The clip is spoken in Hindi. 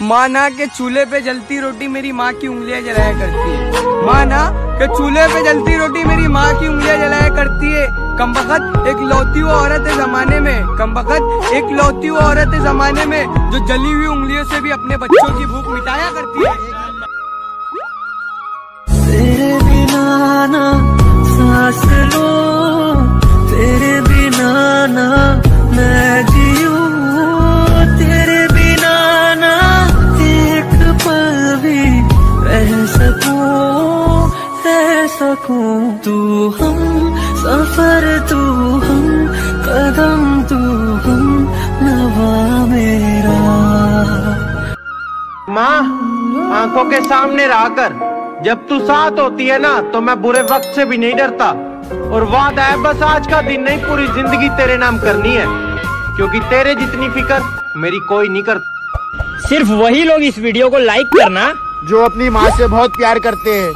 माना के चूल्हे पे जलती रोटी मेरी माँ की उंगलियाँ जलाया करती है। माना के चूल्हे पे जलती रोटी मेरी माँ की उंगलियाँ जलाया करती है। कम वक्त एक लौती हुआ औरत है जमाने में। कम वक्त एक लौती हुआ औरत है जमाने में, जो जली हुई उंगलियों से भी अपने बच्चों की भूख मिटाया करती सकूँ। तू हम सफ़र तू हम कदम तू हम नवा मेरा। माँ आँखों के सामने रहकर जब तू साथ होती है ना तो मैं बुरे वक्त से भी नहीं डरता। और वादा है बस आज का दिन नहीं पूरी ज़िंदगी तेरे नाम करनी है। क्योंकि तेरे जितनी फ़िक्र मेरी कोई नहीं करता सिर्फ़ वही लोग इस वीडियो को लाइक करना जो अपनी माँ से बहुत प्यार करते हैं।